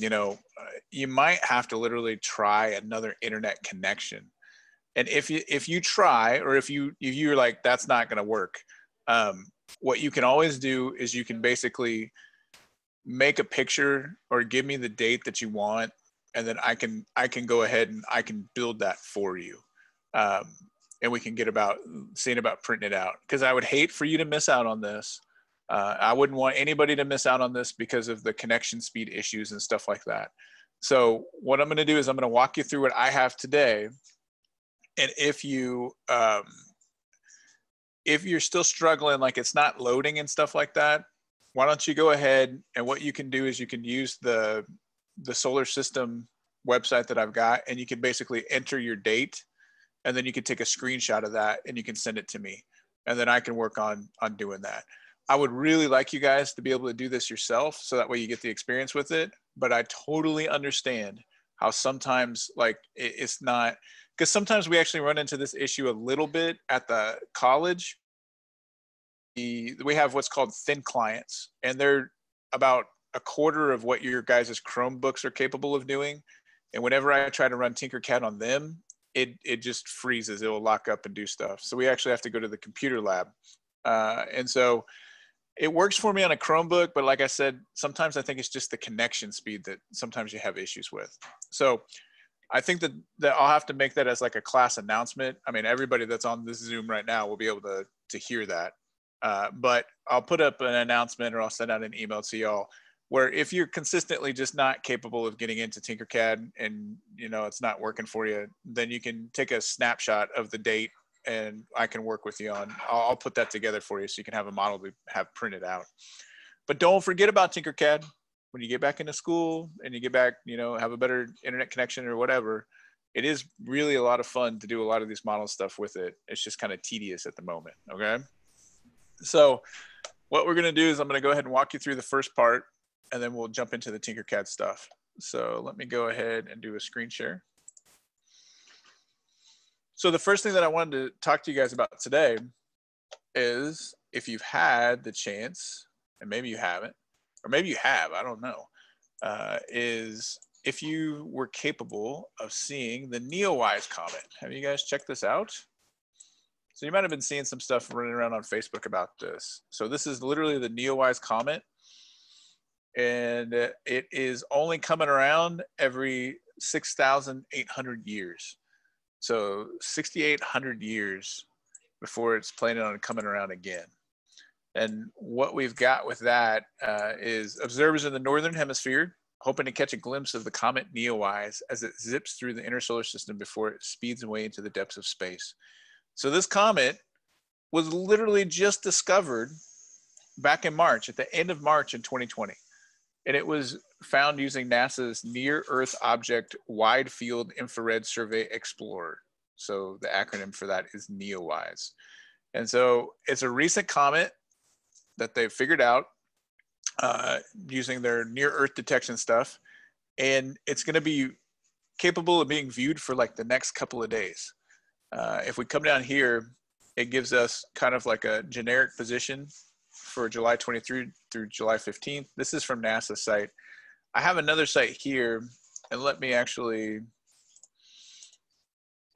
you know, uh, you might have to literally try another internet connection. And if you if you try, or if you if you're like that's not going to work, um, what you can always do is you can basically make a picture or give me the date that you want, and then I can I can go ahead and I can build that for you. Um, and we can get about seeing about printing it out because I would hate for you to miss out on this. Uh, I wouldn't want anybody to miss out on this because of the connection speed issues and stuff like that. So what I'm going to do is I'm going to walk you through what I have today, and if you um, if you're still struggling, like it's not loading and stuff like that, why don't you go ahead and what you can do is you can use the the solar system website that I've got, and you can basically enter your date and then you can take a screenshot of that and you can send it to me. And then i can work on on doing that i would really like you guys to be able to do this yourself so that way you get the experience with it but i totally understand how sometimes like it, it's not because sometimes we actually run into this issue a little bit at the college we, we have what's called thin clients and they're about a quarter of what your guys' chromebooks are capable of doing and whenever i try to run tinkercad on them it it just freezes. It will lock up and do stuff. So we actually have to go to the computer lab, uh, and so it works for me on a Chromebook. But like I said, sometimes I think it's just the connection speed that sometimes you have issues with. So I think that that I'll have to make that as like a class announcement. I mean, everybody that's on this Zoom right now will be able to to hear that. Uh, but I'll put up an announcement or I'll send out an email to y'all where if you're consistently just not capable of getting into tinkercad and you know it's not working for you then you can take a snapshot of the date and i can work with you on i'll, I'll put that together for you so you can have a model to have printed out but don't forget about tinkercad when you get back into school and you get back you know have a better internet connection or whatever it is really a lot of fun to do a lot of these model stuff with it it's just kind of tedious at the moment okay so what we're going to do is i'm going to go ahead and walk you through the first part and then we'll jump into the Tinkercad stuff. So let me go ahead and do a screen share. So the first thing that I wanted to talk to you guys about today is if you've had the chance, and maybe you haven't, or maybe you have, I don't know, uh, is if you were capable of seeing the Neowise comet. Have you guys checked this out? So you might have been seeing some stuff running around on Facebook about this. So this is literally the Neowise comet and it is only coming around every 6,800 years. So 6,800 years before it's planning on coming around again. And what we've got with that uh, is observers in the northern hemisphere hoping to catch a glimpse of the comet Neowise as it zips through the inner solar system before it speeds away into the depths of space. So this comet was literally just discovered back in March, at the end of March in 2020 and it was found using NASA's Near Earth Object Wide Field Infrared Survey Explorer. So the acronym for that is NEOWISE. And so it's a recent comet that they've figured out uh, using their near Earth detection stuff. And it's going to be capable of being viewed for like the next couple of days. Uh, if we come down here, it gives us kind of like a generic position for July 23 through July 15th. This is from NASA site. I have another site here, and let me actually,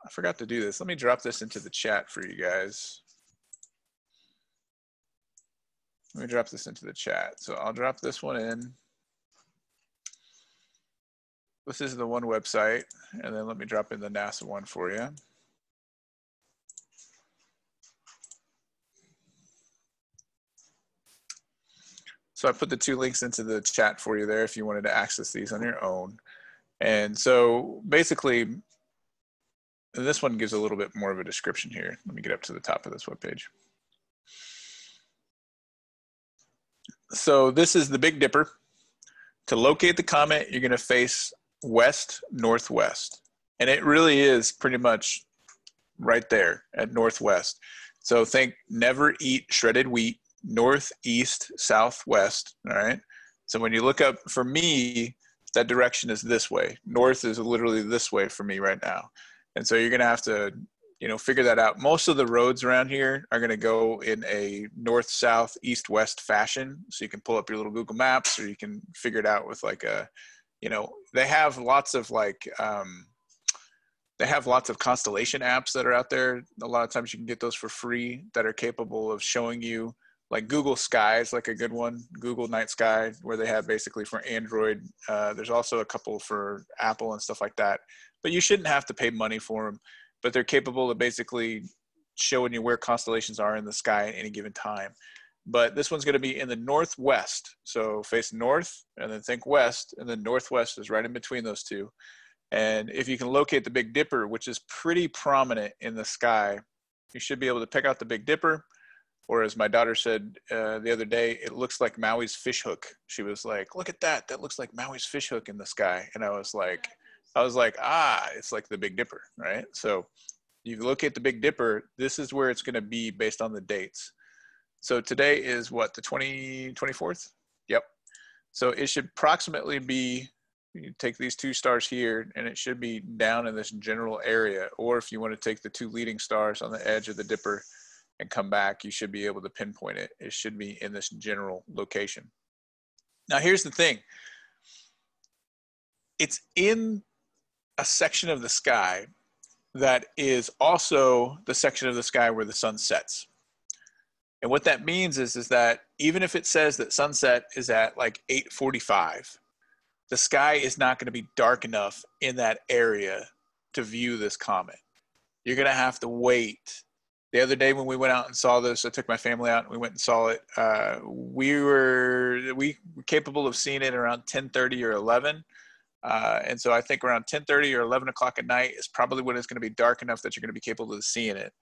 I forgot to do this. Let me drop this into the chat for you guys. Let me drop this into the chat. So I'll drop this one in. This is the one website, and then let me drop in the NASA one for you. So I put the two links into the chat for you there if you wanted to access these on your own. And so basically, this one gives a little bit more of a description here. Let me get up to the top of this webpage. So this is the Big Dipper. To locate the comet, you're gonna face west, northwest. And it really is pretty much right there at northwest. So think never eat shredded wheat, northeast, southwest. All right. So when you look up for me, that direction is this way. North is literally this way for me right now. And so you're going to have to, you know, figure that out. Most of the roads around here are going to go in a north, south, east, west fashion. So you can pull up your little Google Maps or you can figure it out with like a, you know, they have lots of like, um, they have lots of constellation apps that are out there. A lot of times you can get those for free that are capable of showing you like Google Sky is like a good one. Google Night Sky, where they have basically for Android. Uh, there's also a couple for Apple and stuff like that. But you shouldn't have to pay money for them. But they're capable of basically showing you where constellations are in the sky at any given time. But this one's going to be in the northwest. So face north and then think west, and then northwest is right in between those two. And if you can locate the Big Dipper, which is pretty prominent in the sky, you should be able to pick out the Big Dipper. Or as my daughter said uh, the other day, it looks like Maui's fishhook. She was like, "Look at that! That looks like Maui's fishhook in the sky." And I was like, "I was like, ah, it's like the Big Dipper, right?" So you look at the Big Dipper. This is where it's going to be based on the dates. So today is what the 20 24th. Yep. So it should approximately be you take these two stars here and it should be down in this general area or if you want to take the two leading stars on the edge of the dipper and come back you should be able to pinpoint it it should be in this general location now here's the thing it's in a section of the sky that is also the section of the sky where the sun sets and what that means is is that even if it says that sunset is at like 845 the sky is not going to be dark enough in that area to view this comet. You're going to have to wait. The other day when we went out and saw this, I took my family out and we went and saw it. Uh, we were we were capable of seeing it around 10:30 or 11. Uh, and so I think around 10:30 or 11 o'clock at night is probably when it's going to be dark enough that you're going to be capable of seeing it.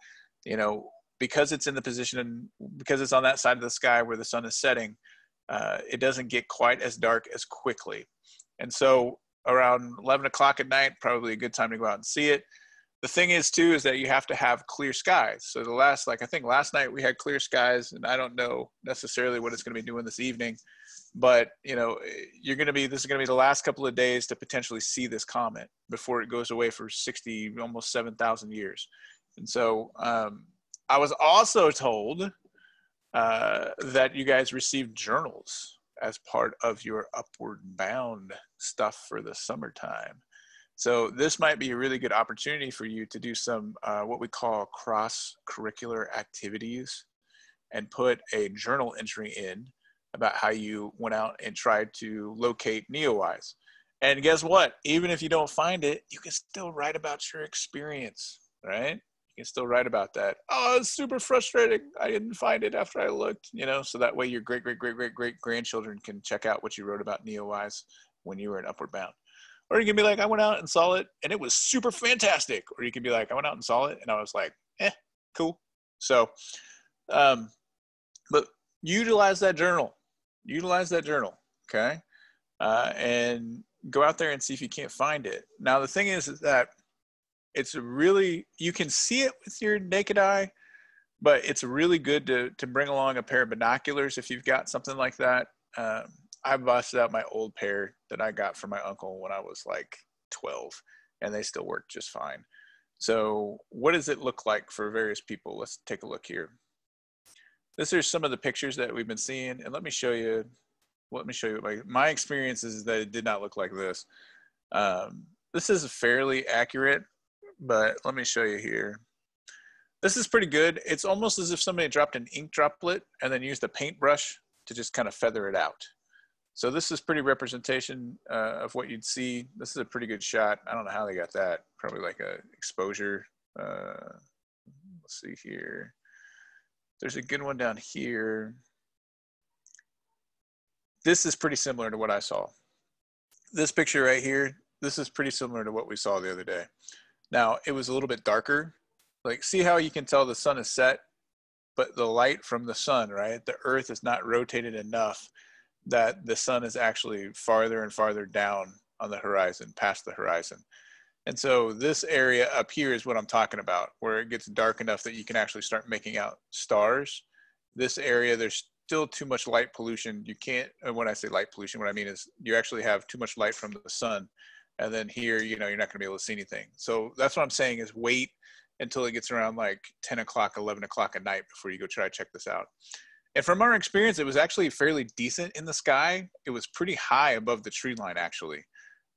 You know, because it's in the position and because it's on that side of the sky where the sun is setting, uh, it doesn't get quite as dark as quickly. And so around 11 o'clock at night, probably a good time to go out and see it. The thing is too, is that you have to have clear skies. So the last, like I think last night we had clear skies and I don't know necessarily what it's going to be doing this evening, but you know, you're going to be, this is going to be the last couple of days to potentially see this comet before it goes away for 60, almost 7,000 years. And so um, I was also told uh, that you guys received journals as part of your upward bound stuff for the summertime. So this might be a really good opportunity for you to do some uh, what we call cross curricular activities and put a journal entry in about how you went out and tried to locate Neowise. And guess what? Even if you don't find it, you can still write about your experience, right? you can still write about that. Oh, it's super frustrating. I didn't find it after I looked, you know, so that way your great, great, great, great, great grandchildren can check out what you wrote about Neowise when you were in Upward Bound. Or you can be like, I went out and saw it and it was super fantastic. Or you can be like, I went out and saw it and I was like, eh, cool. So, um, but utilize that journal. Utilize that journal, okay? Uh, and go out there and see if you can't find it. Now, the thing is, is that it's really you can see it with your naked eye but it's really good to to bring along a pair of binoculars if you've got something like that um, i busted out my old pair that i got from my uncle when i was like 12 and they still work just fine so what does it look like for various people let's take a look here this is some of the pictures that we've been seeing and let me show you let me show you my, my experience is that it did not look like this um, this is fairly accurate but let me show you here. This is pretty good. It's almost as if somebody dropped an ink droplet and then used a paintbrush to just kind of feather it out. So this is pretty representation uh, of what you'd see. This is a pretty good shot. I don't know how they got that. Probably like a exposure. Uh, let's see here. There's a good one down here. This is pretty similar to what I saw. This picture right here, this is pretty similar to what we saw the other day. Now it was a little bit darker. Like see how you can tell the sun is set, but the light from the sun, right? The earth is not rotated enough that the sun is actually farther and farther down on the horizon, past the horizon. And so this area up here is what I'm talking about, where it gets dark enough that you can actually start making out stars. This area, there's still too much light pollution. You can't, and when I say light pollution, what I mean is you actually have too much light from the sun and then here you know you're not going to be able to see anything so that's what i'm saying is wait until it gets around like 10 o'clock 11 o'clock at night before you go try to check this out And from our experience, it was actually fairly decent in the sky. It was pretty high above the tree line, actually.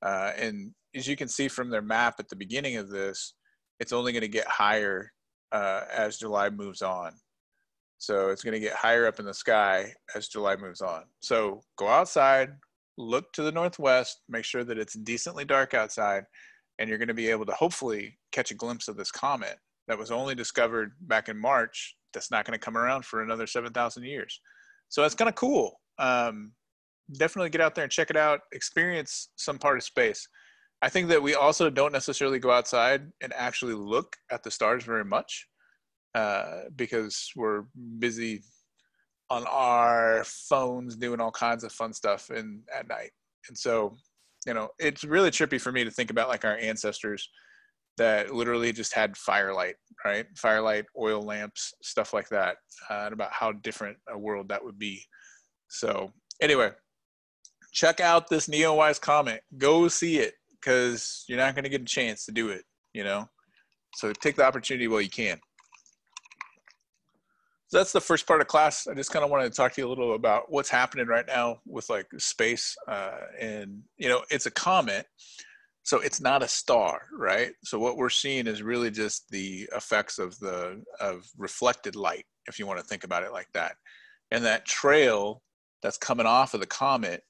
Uh, and as you can see from their map at the beginning of this, it's only going to get higher uh, as July moves on. So it's going to get higher up in the sky as July moves on. So go outside, look to the northwest, make sure that it's decently dark outside, and you're going to be able to hopefully catch a glimpse of this comet that was only discovered back in March. That's not going to come around for another 7,000 years. So that's kind of cool. Um, definitely get out there and check it out, experience some part of space. I think that we also don't necessarily go outside and actually look at the stars very much uh, because we're busy on our phones doing all kinds of fun stuff in at night. And so, you know, it's really trippy for me to think about like our ancestors that literally just had firelight, right? Firelight, oil lamps, stuff like that, uh, and about how different a world that would be. So, anyway, check out this Neowise comet. Go see it because you're not going to get a chance to do it, you know? So, take the opportunity while you can. So that's the first part of class. I just kind of wanted to talk to you a little about what's happening right now with like space, uh, and you know, it's a comet, so it's not a star, right? So what we're seeing is really just the effects of the of reflected light, if you want to think about it like that. And that trail that's coming off of the comet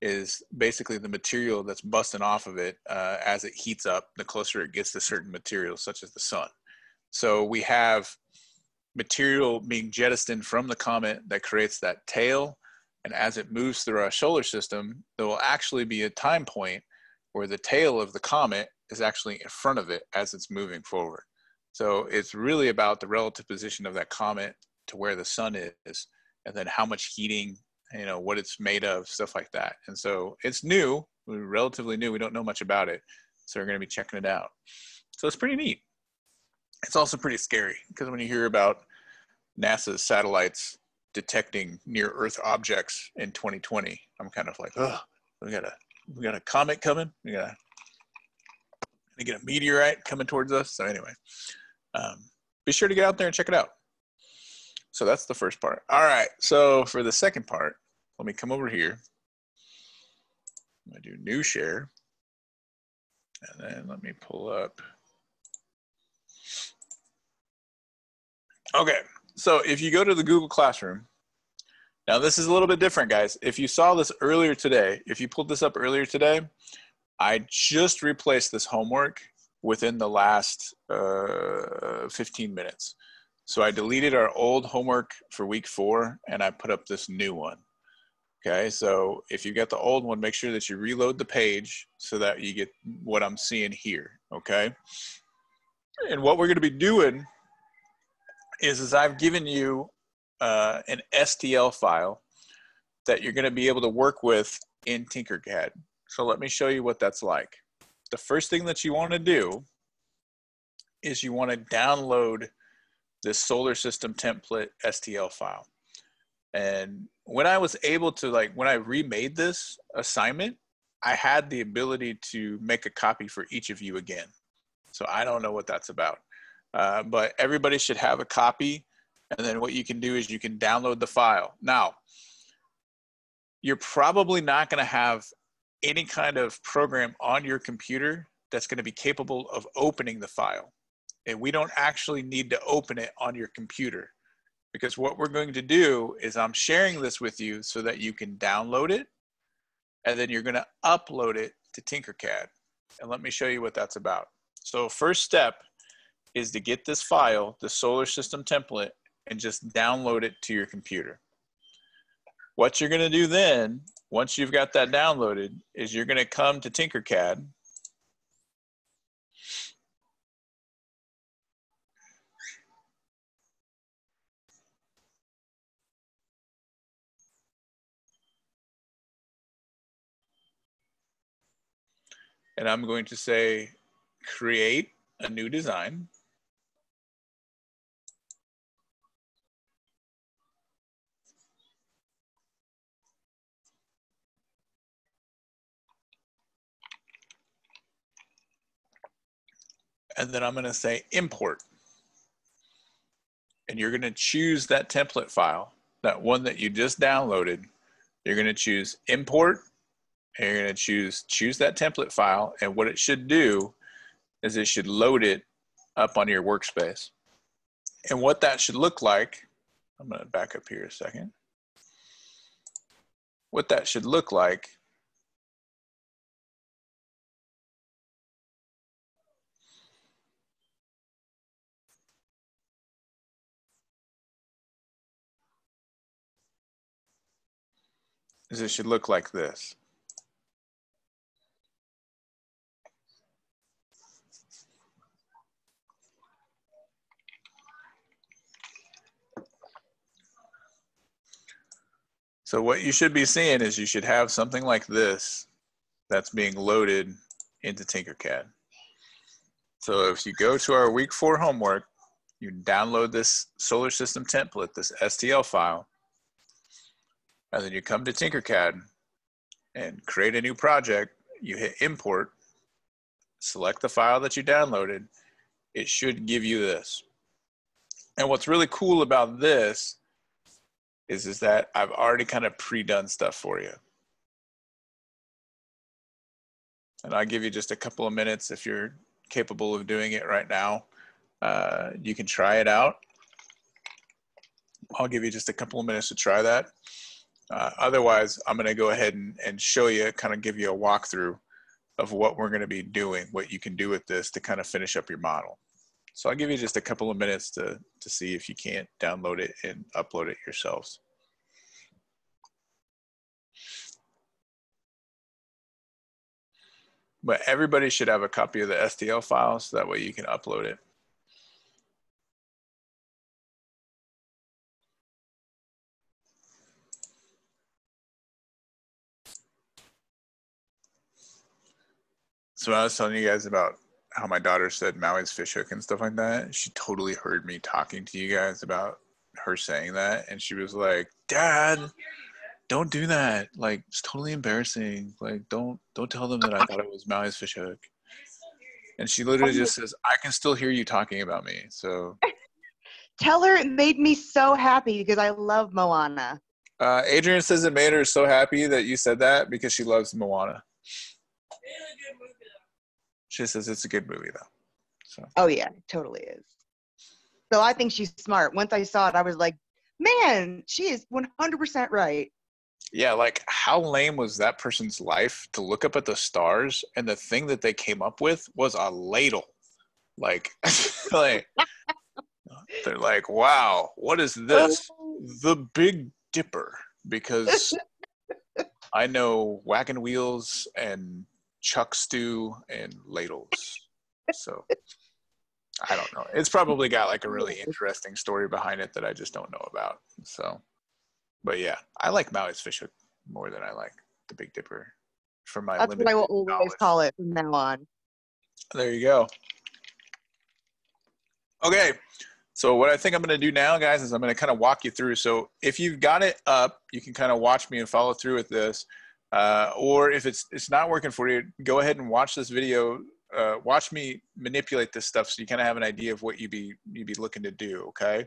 is basically the material that's busting off of it uh, as it heats up. The closer it gets to certain materials, such as the sun. So we have material being jettisoned from the comet that creates that tail. And as it moves through our solar system, there will actually be a time point where the tail of the comet is actually in front of it as it's moving forward. So it's really about the relative position of that comet to where the sun is, and then how much heating, you know, what it's made of, stuff like that. And so it's new, relatively new. We don't know much about it. So we're going to be checking it out. So it's pretty neat it's also pretty scary because when you hear about NASA's satellites detecting near Earth objects in 2020, I'm kind of like, oh, we got a we got a comet coming. We got a, get a meteorite coming towards us. So anyway, um, be sure to get out there and check it out. So that's the first part. All right. So for the second part, let me come over here. I'm gonna do new share, and then let me pull up. Okay, so if you go to the Google Classroom, now this is a little bit different, guys. If you saw this earlier today, if you pulled this up earlier today, I just replaced this homework within the last uh, 15 minutes. So I deleted our old homework for week four and I put up this new one. Okay, so if you get the old one, make sure that you reload the page so that you get what I'm seeing here. Okay, and what we're going to be doing is, is I've given you uh, an STL file that you're going to be able to work with in Tinkercad. So let me show you what that's like. The first thing that you want to do is you want to download this solar system template STL file. And when I was able to like, when I remade this assignment, I had the ability to make a copy for each of you again. So I don't know what that's about. Uh, but everybody should have a copy. And then what you can do is you can download the file. Now, you're probably not going to have any kind of program on your computer that's going to be capable of opening the file. And we don't actually need to open it on your computer because what we're going to do is I'm sharing this with you so that you can download it and then you're going to upload it to Tinkercad. And let me show you what that's about. So first step is to get this file, the solar system template, and just download it to your computer. What you're gonna do then, once you've got that downloaded, is you're gonna come to Tinkercad, and I'm going to say create a new design. And then I'm going to say import. And you're going to choose that template file that one that you just downloaded, you're going to choose import and you're going to choose choose that template file and what it should do is it should load it up on your workspace. And what that should look like, I'm going to back up here a second. What that should look like is it should look like this. So what you should be seeing is you should have something like this that's being loaded into Tinkercad. So if you go to our week four homework, you download this solar system template, this STL file, and then you come to Tinkercad and create a new project. You hit import, select the file that you downloaded. It should give you this. And what's really cool about this is, is that I've already kind of pre-done stuff for you. And I'll give you just a couple of minutes if you're capable of doing it right now. Uh, you can try it out. I'll give you just a couple of minutes to try that. Uh, otherwise, I'm going to go ahead and, and show you, kind of give you a walkthrough of what we're going to be doing, what you can do with this to kind of finish up your model. So I'll give you just a couple of minutes to, to see if you can't download it and upload it yourselves. But everybody should have a copy of the STL file so that way you can upload it. So I was telling you guys about how my daughter said Maui's fishhook and stuff like that. She totally heard me talking to you guys about her saying that, and she was like, "Dad, don't do that. Like, it's totally embarrassing. Like, don't don't tell them that I thought it was Maui's fishhook." And she literally just says, "I can still hear you talking about me." So tell her it made me so happy because I love Moana. Uh, Adrian says it made her so happy that you said that because she loves Moana. She says it's a good movie though. So. Oh yeah, totally is. So I think she's smart. Once I saw it, I was like, man, she is 100% right. Yeah, like how lame was that person's life to look up at the stars and the thing that they came up with was a ladle. Like, like they're like, wow, what is this? The Big Dipper. Because I know wagon wheels and chuck stew and ladles. So I don't know. It's probably got like a really interesting story behind it that I just don't know about. So, but yeah, I like Maui's fish hook more than I like the Big Dipper. For my that's what I will always knowledge. call it from now on. There you go. Okay, so what I think I'm going to do now, guys, is I'm going to kind of walk you through. So if you've got it up, you can kind of watch me and follow through with this. Uh, or if it's it's not working for you, go ahead and watch this video. Uh, watch me manipulate this stuff so you kind of have an idea of what you'd be you'd be looking to do. Okay,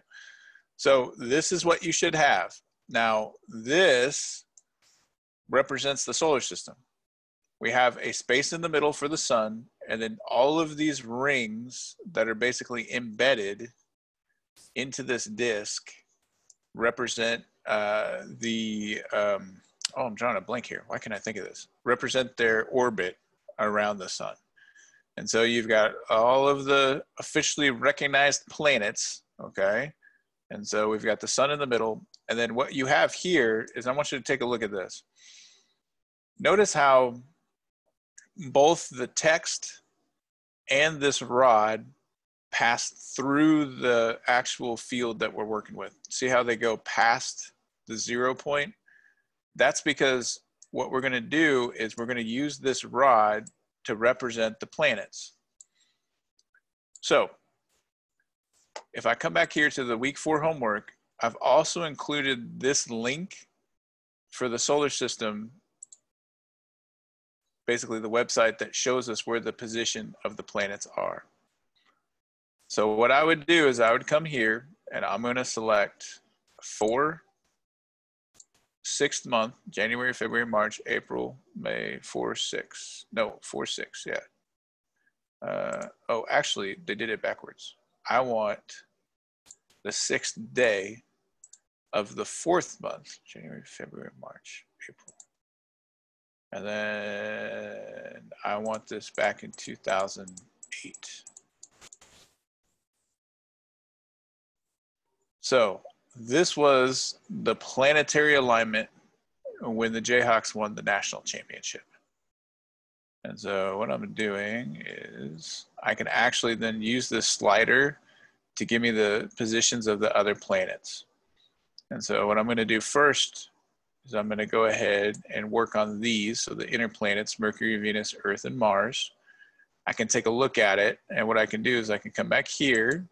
so this is what you should have. Now this represents the solar system. We have a space in the middle for the sun, and then all of these rings that are basically embedded into this disk represent uh, the um, oh, I'm drawing a blank here. Why can't I think of this? Represent their orbit around the sun. And so you've got all of the officially recognized planets, okay? And so we've got the sun in the middle. And then what you have here is I want you to take a look at this. Notice how both the text and this rod pass through the actual field that we're working with. See how they go past the zero point? That's because what we're going to do is we're going to use this rod to represent the planets. So if I come back here to the week four homework, I've also included this link for the solar system, basically the website that shows us where the position of the planets are. So what I would do is I would come here and I'm going to select four sixth month, January, February, March, April, May, four, six. No, four, six, yeah. Uh, oh, actually, they did it backwards. I want the sixth day of the fourth month, January, February, March, April. And then I want this back in 2008. So this was the planetary alignment when the Jayhawks won the national championship. And so what I'm doing is I can actually then use this slider to give me the positions of the other planets. And so what I'm going to do first is I'm going to go ahead and work on these. So the inner planets, Mercury, Venus, Earth, and Mars. I can take a look at it. And what I can do is I can come back here.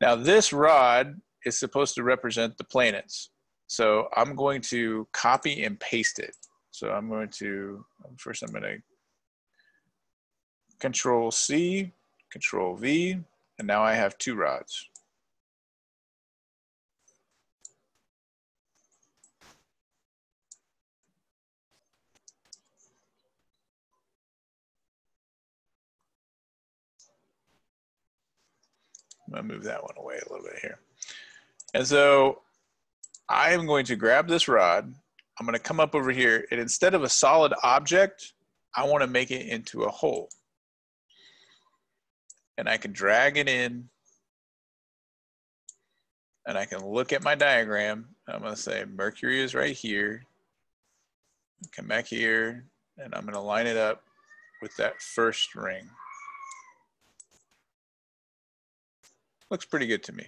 Now this rod is supposed to represent the planets. So I'm going to copy and paste it. So I'm going to, first I'm going to control C, control V, and now I have two rods. I'm gonna move that one away a little bit here. And so I'm going to grab this rod. I'm going to come up over here and instead of a solid object, I want to make it into a hole. And I can drag it in and I can look at my diagram. I'm going to say Mercury is right here. Come back here and I'm going to line it up with that first ring. Looks pretty good to me.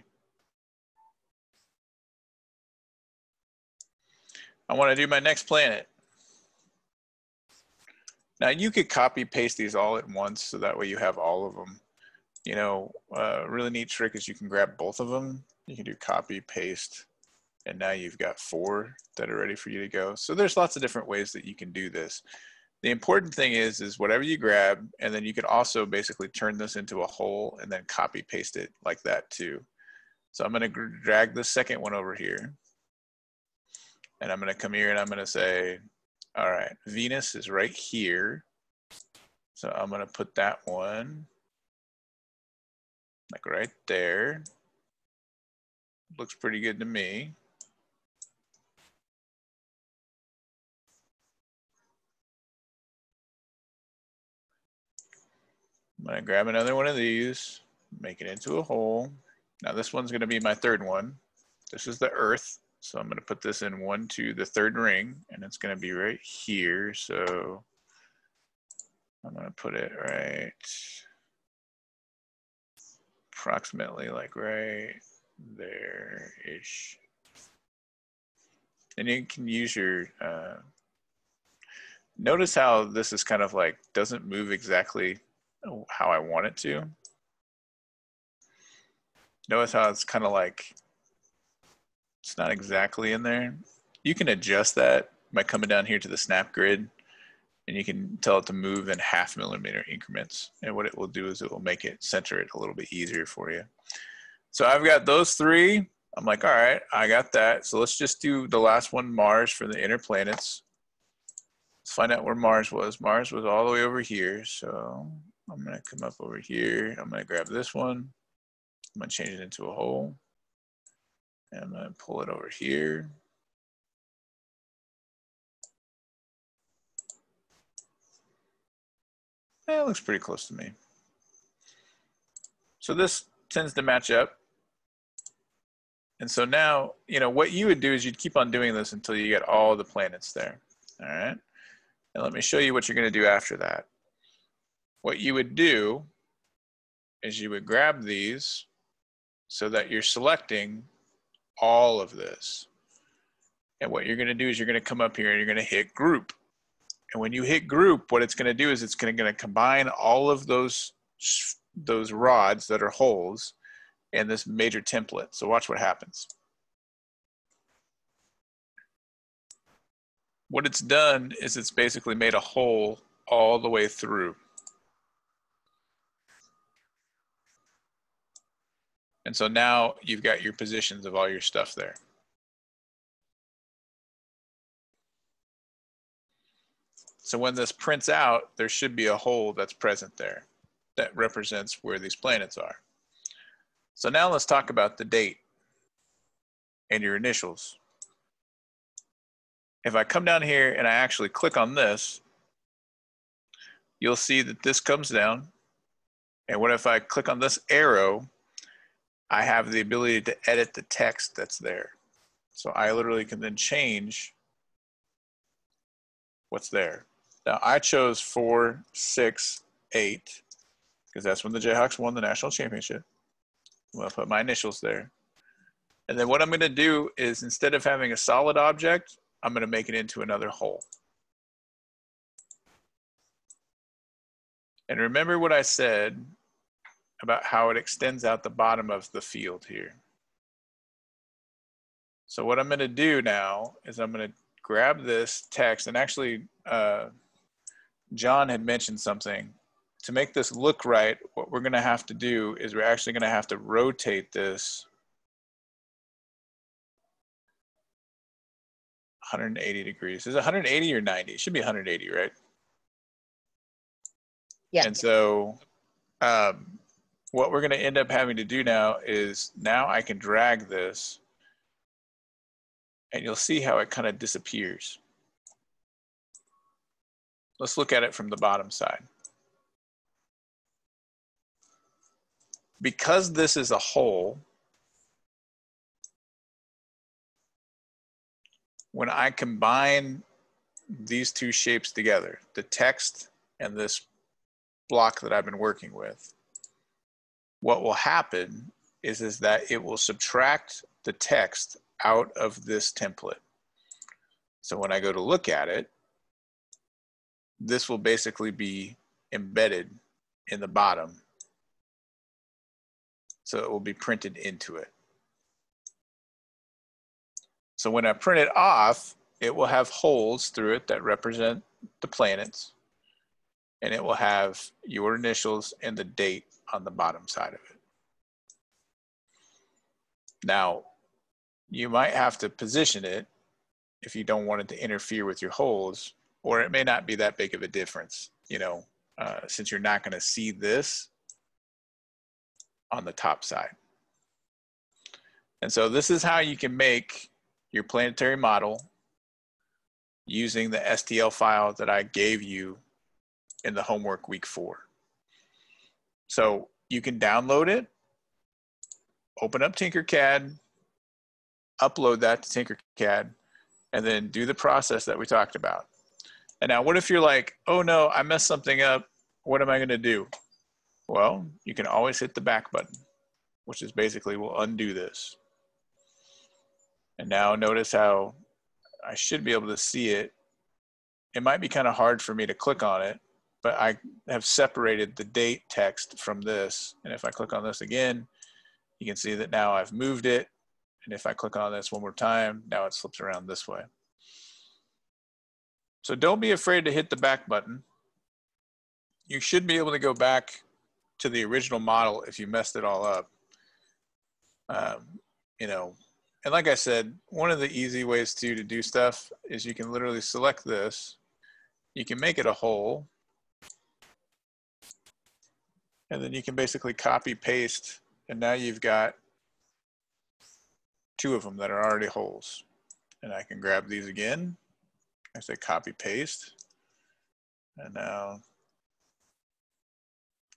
I want to do my next planet. Now you could copy paste these all at once so that way you have all of them. You know, uh, really neat trick is you can grab both of them. You can do copy, paste, and now you've got four that are ready for you to go. So there's lots of different ways that you can do this. The important thing is, is whatever you grab, and then you can also basically turn this into a hole and then copy paste it like that too. So I'm gonna drag the second one over here. And I'm going to come here and I'm going to say, all right, Venus is right here. So I'm going to put that one like right there. Looks pretty good to me. I'm going to grab another one of these, make it into a hole. Now this one's going to be my third one. This is the Earth. So I'm going to put this in one to the third ring, and it's going to be right here. So I'm going to put it right approximately like right there-ish. And you can use your, uh, notice how this is kind of like, doesn't move exactly how I want it to. Notice how it's kind of like it's not exactly in there. You can adjust that by coming down here to the snap grid and you can tell it to move in half millimeter increments. And what it will do is it will make it center it a little bit easier for you. So I've got those three. I'm like, all right, I got that. So let's just do the last one, Mars for the inner planets. Let's find out where Mars was. Mars was all the way over here. So I'm gonna come up over here. I'm gonna grab this one. I'm gonna change it into a hole. I'm going to pull it over here. Yeah, it looks pretty close to me. So this tends to match up. And so now, you know, what you would do is you'd keep on doing this until you get all the planets there. All right. And let me show you what you're going to do after that. What you would do is you would grab these so that you're selecting all of this. And what you're going to do is you're going to come up here and you're going to hit group. And when you hit group, what it's going to do is it's going to, combine all of those, those rods that are holes in this major template. So watch what happens. What it's done is it's basically made a hole all the way through. And so now you've got your positions of all your stuff there. So when this prints out, there should be a hole that's present there that represents where these planets are. So now let's talk about the date and your initials. If I come down here and I actually click on this, you'll see that this comes down. And what if I click on this arrow I have the ability to edit the text that's there. So I literally can then change what's there. Now I chose four, six, eight, because that's when the Jayhawks won the national championship. I'm gonna put my initials there. And then what I'm gonna do is instead of having a solid object, I'm gonna make it into another hole. And remember what I said about how it extends out the bottom of the field here. So what I'm gonna do now is I'm gonna grab this text and actually uh, John had mentioned something. To make this look right, what we're gonna have to do is we're actually gonna have to rotate this 180 degrees. Is it 180 or 90? It should be 180, right? Yeah. And so um, what we're gonna end up having to do now is now I can drag this and you'll see how it kind of disappears. Let's look at it from the bottom side. Because this is a hole, when I combine these two shapes together, the text and this block that I've been working with, what will happen is, is that it will subtract the text out of this template. So when I go to look at it, this will basically be embedded in the bottom. So it will be printed into it. So when I print it off, it will have holes through it that represent the planets. And it will have your initials and the date on the bottom side of it. Now, you might have to position it if you don't want it to interfere with your holes or it may not be that big of a difference, you know, uh, since you're not going to see this on the top side. And so this is how you can make your planetary model using the STL file that I gave you in the homework week four. So you can download it, open up Tinkercad, upload that to Tinkercad, and then do the process that we talked about. And now, what if you're like, oh no, I messed something up. What am I going to do? Well, you can always hit the back button, which is basically will undo this. And now notice how I should be able to see it. It might be kind of hard for me to click on it, but I have separated the date text from this. And if I click on this again, you can see that now I've moved it. And if I click on this one more time, now it slips around this way. So don't be afraid to hit the back button. You should be able to go back to the original model if you messed it all up. Um, you know, and like I said, one of the easy ways to, to do stuff is you can literally select this. You can make it a hole. And then you can basically copy paste. And now you've got two of them that are already holes. And I can grab these again I say copy paste. And now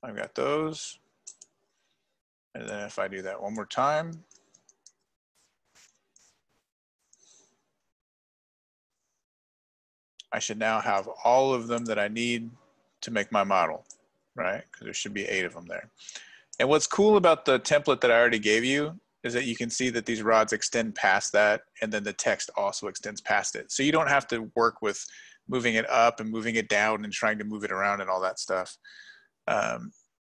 I've got those. And then if I do that one more time, I should now have all of them that I need to make my model, right? Because there should be eight of them there. And what's cool about the template that I already gave you is that you can see that these rods extend past that and then the text also extends past it. So you don't have to work with moving it up and moving it down and trying to move it around and all that stuff. Um,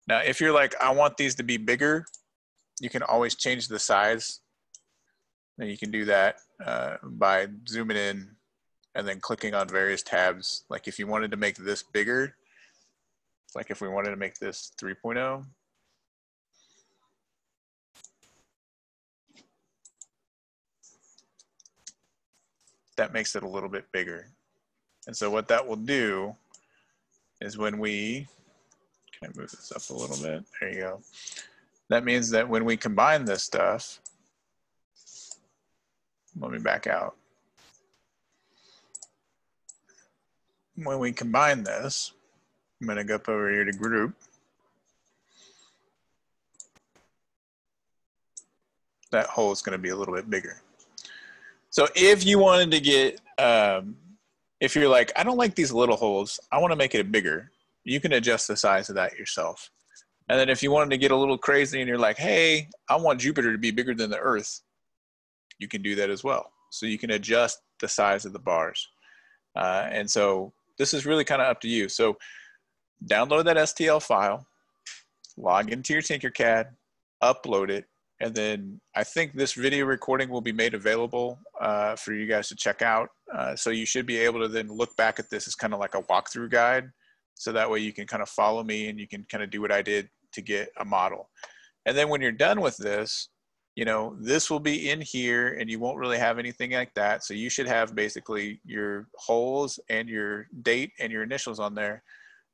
now, if you're like, I want these to be bigger, you can always change the size. And you can do that uh, by zooming in and then clicking on various tabs. Like if you wanted to make this bigger, like if we wanted to make this 3.0, that makes it a little bit bigger. And so what that will do is when we, can I move this up a little bit? There you go. That means that when we combine this stuff, let me back out. When we combine this, I'm gonna go up over here to group. That hole is gonna be a little bit bigger. So if you wanted to get, um, if you're like, I don't like these little holes, I wanna make it bigger, you can adjust the size of that yourself. And then if you wanted to get a little crazy and you're like, hey, I want Jupiter to be bigger than the Earth, you can do that as well. So you can adjust the size of the bars. Uh, and so this is really kind of up to you. So download that STL file, log into your Tinkercad, upload it, and then I think this video recording will be made available uh, for you guys to check out. Uh, so you should be able to then look back at this as kind of like a walkthrough guide. So that way you can kind of follow me and you can kind of do what I did to get a model. And then when you're done with this, you know, this will be in here and you won't really have anything like that. So you should have basically your holes and your date and your initials on there.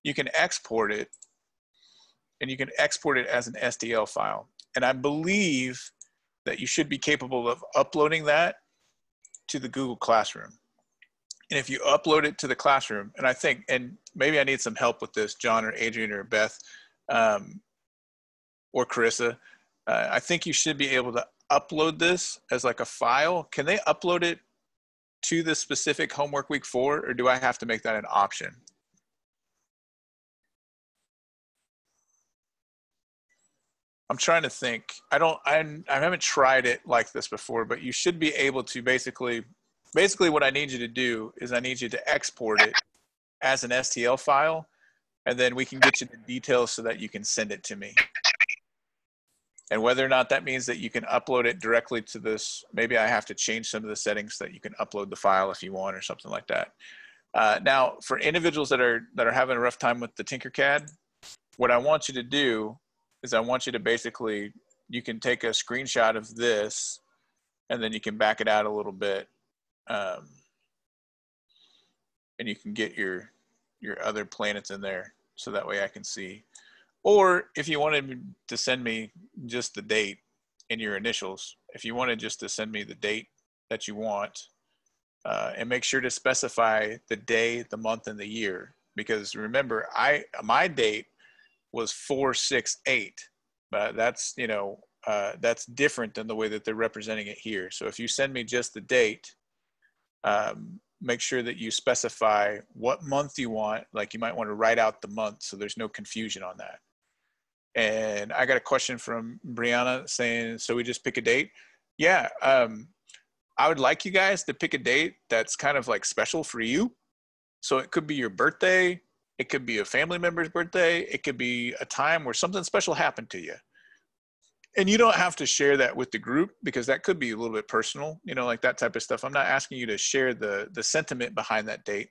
You can export it and you can export it as an STL file. And I believe that you should be capable of uploading that to the Google Classroom. And if you upload it to the classroom, and I think, and maybe I need some help with this, John or Adrian or Beth, um, or Carissa, uh, I think you should be able to upload this as like a file. Can they upload it to the specific homework week four, or do I have to make that an option? I'm trying to think. I don't. I I haven't tried it like this before, but you should be able to basically. Basically, what I need you to do is I need you to export it as an STL file, and then we can get you the details so that you can send it to me. And whether or not that means that you can upload it directly to this, maybe I have to change some of the settings so that you can upload the file if you want or something like that. Uh, now, for individuals that are that are having a rough time with the Tinkercad, what I want you to do is I want you to basically you can take a screenshot of this, and then you can back it out a little bit, um, and you can get your your other planets in there, so that way I can see or if you wanted to send me just the date and your initials, if you wanted just to send me the date that you want, uh, and make sure to specify the day, the month, and the year. Because remember, I my date was four six eight, but that's you know uh, that's different than the way that they're representing it here. So if you send me just the date, um, make sure that you specify what month you want. Like you might want to write out the month so there's no confusion on that. And I got a question from Brianna saying, so we just pick a date? Yeah. Um, I would like you guys to pick a date that's kind of like special for you. So it could be your birthday, it could be a family member's birthday, it could be a time where something special happened to you. And you don't have to share that with the group because that could be a little bit personal, you know, like that type of stuff. I'm not asking you to share the the sentiment behind that date,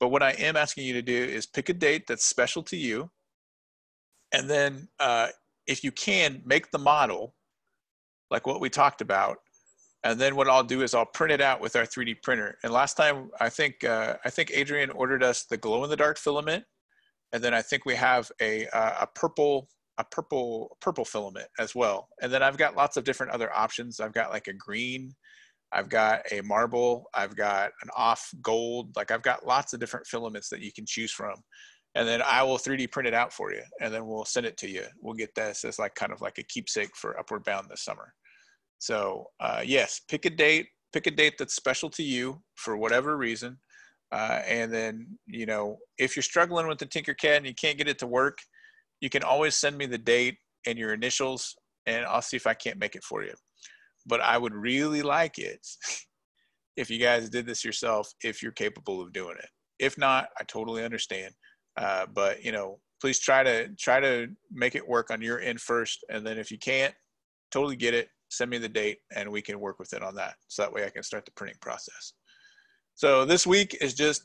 but what I am asking you to do is pick a date that's special to you and then uh, if you can make the model like what we talked about and then what I'll do is I'll print it out with our 3D printer. And last time I think uh, I think Adrian ordered us the glow in the dark filament, and then I think we have a uh, a purple a purple purple filament as well. And then I've got lots of different other options. I've got like a green, I've got a marble, I've got an off gold. Like I've got lots of different filaments that you can choose from and then I will 3D print it out for you, and then we'll send it to you. We'll get this as like kind of like a keepsake for Upward Bound this summer. So uh, yes, pick a date, pick a date that's special to you for whatever reason, uh, and then you know if you're struggling with the Tinkercad and you can't get it to work, you can always send me the date and your initials, and I'll see if I can't make it for you. But I would really like it if you guys did this yourself, if you're capable of doing it. If not, I totally understand uh, but you know, please try to try to make it work on your end first, and then if you can't, totally get it. Send me the date, and we can work with it on that. So that way, I can start the printing process. So this week is just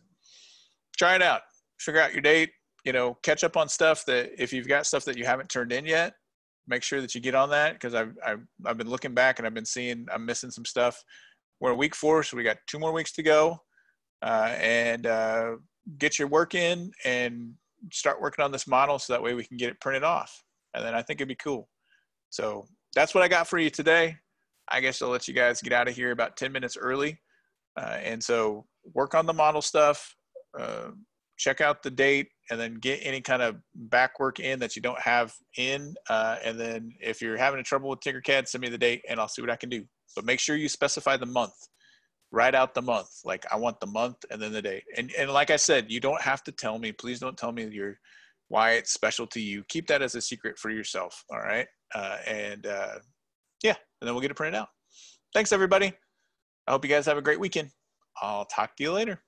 try it out, figure out your date. You know, catch up on stuff that if you've got stuff that you haven't turned in yet, make sure that you get on that because I've, I've I've been looking back and I've been seeing I'm missing some stuff. We're week four, so we got two more weeks to go. uh, and uh, get your work in and start working on this model so that way we can get it printed off. And then I think it'd be cool. So that's what I got for you today. I guess I'll let you guys get out of here about 10 minutes early. Uh, and so work on the model stuff, uh, check out the date, and then get any kind of back work in that you don't have in. Uh, and then if you're having trouble with Tinkercad, send me the date and I'll see what I can do. But make sure you specify the month. Write out the month. Like I want the month and then the date. And and like I said, you don't have to tell me. Please don't tell me your why it's special to you. Keep that as a secret for yourself. All right. Uh, and uh, yeah, and then we'll get it printed out. Thanks everybody. I hope you guys have a great weekend. I'll talk to you later.